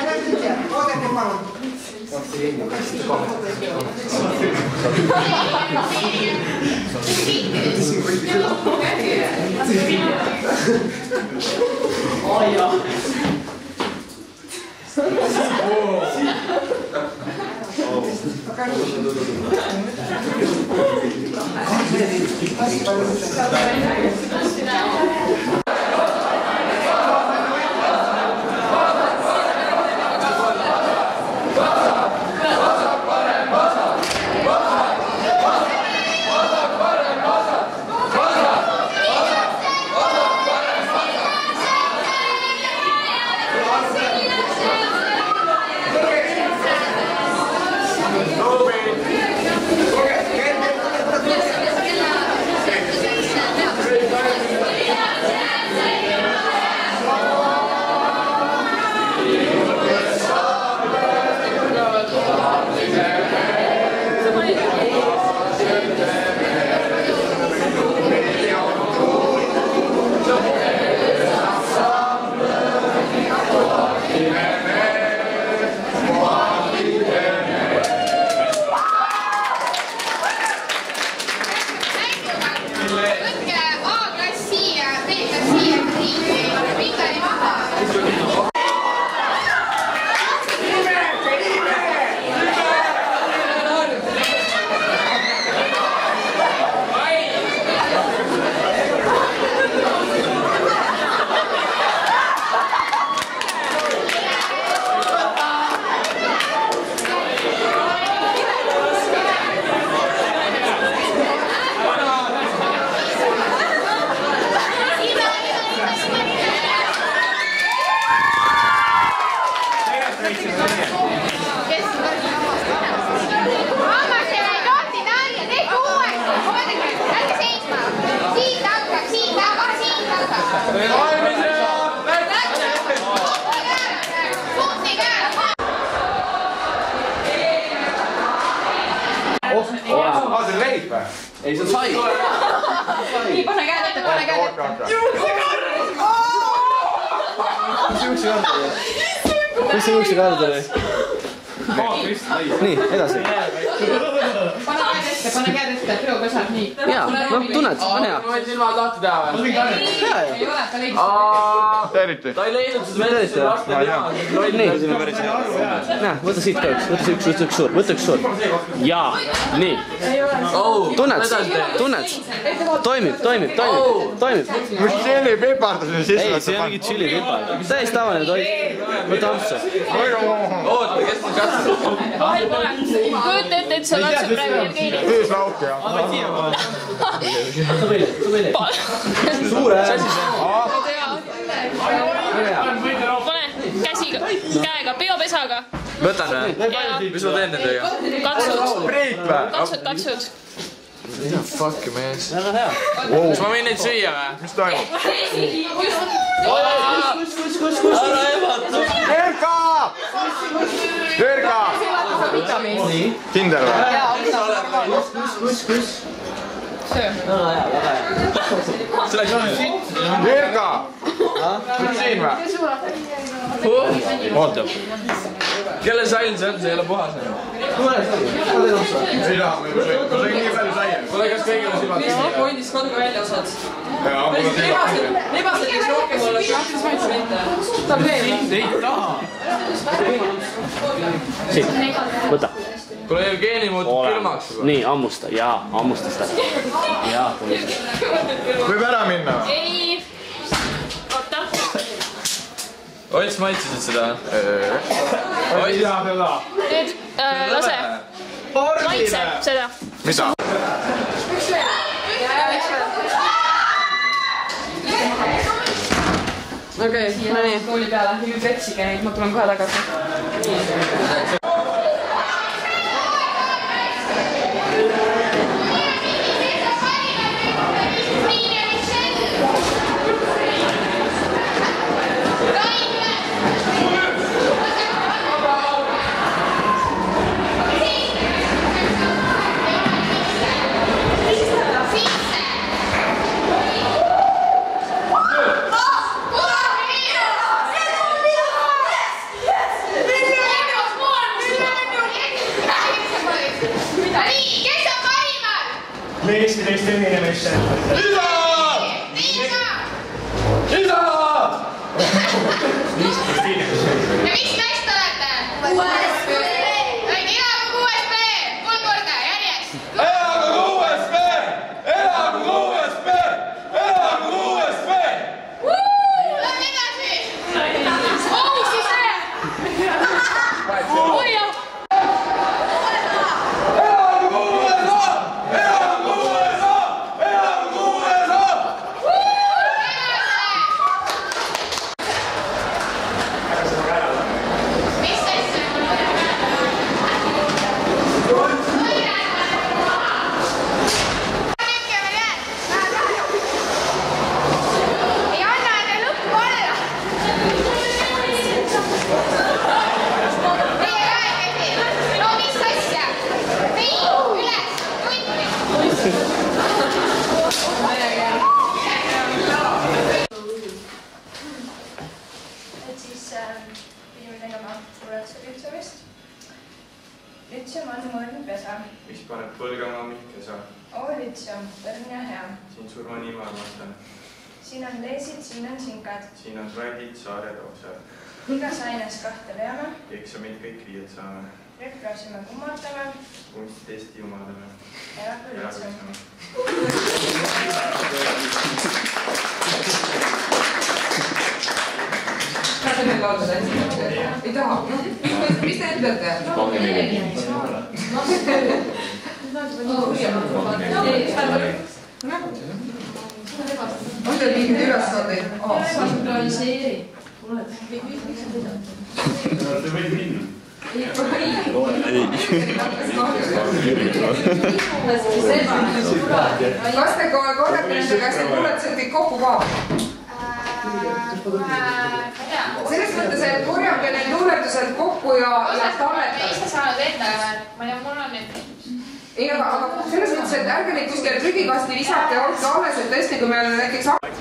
Ой, подождите, вот это пару. võtke ei, see on sai. nii, pane käed ette, pane käed ette. mis juukse kard oli? mis see juukse kard oli? nii, edasi. pane käed ette, pane käed ette, peopesad, nii. jaa, noh, tunned, on hea. ma võin silmad lahti teha või? ei ole, ta leidis. terviti. ta ei leidnud seda vett, seda lasti nii, näe, võta siit ka üks, võta see üks, võta üks suur, võta üks suur. jaa, nii. tunned, tunned, toimib, toimib, toimib, toimib. mis tšilli pipardus siin ei, see ongi tšilli pipar, täiesti tavaline toit. võta ampsu. oota, kes mul kätte kujuta ette, et sa laksud praegu Jevgeni. Viis lauki jah. suure. pane käsiga, käega, peopesaga. võtan või? mis ma teen nendega? katsud, või? katsud, katsud. Fuck you mees. väga hea. kas ma võin neid süüa või? mis toimub? kus, kus, kus? ära ehmata. Erka! Erka! kindel või? kus, kus, kus? väga hea, väga hea. see läks nüüd. Erka! siin või? oota. kelle sall see on, see ei ole puhas enam. tule, tule, tule ampsu. ei taha, ma sõin nii palju saia. kuule, kas kõigil on silmad kinni? kondis koduga välja osad. jaa, mul on silmad kinni. libased, kes rohkem olla, kahjuks ma ütlesin ette. ta veel. ei taha. siit, võta. kuule, Jevgeni muutub külmaks juba. nii, hammusta, jaa, hammusta seda. jaa, võib ära minna ei, oota, Ots, maitsesid seda? ei tea seda. Nüüd äh, lase, maitse seda. mida? okei okay,, no nii. kooli peale, nüüd vetsige neid, ma tulen kohe tagasi. Eesti teiste ühinemisse. isa, Teie ka. isa. ja mis meest te olete? kuues mis paneb põlgama Mihkesa, O-lütsem, õrn ja hea. siin surmanime armastan, siin on leesid, siin on sinkad, siin on traidid, saared, oksad, igas aines kahte veame, eksamid kõik viied saame, rühkrasime kummardame, kunstitesti jumaldame, elagu tahate veel laulda hästi? ei taha? mis te ütlete? On teil mingeid ülesandeid? kas te kohe korrate nende käest need kuuletused kõik kokku ka? selles mõttes, et korjake need luuletused kokku ja, ja ma talletage. ise saanud enda, ei mul on need. ei, aga, aga selles mõttes, et ärge neid kuskile prügikasti visake, hoidke alles, et tõesti, kui meil näiteks elagu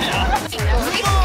Yeah.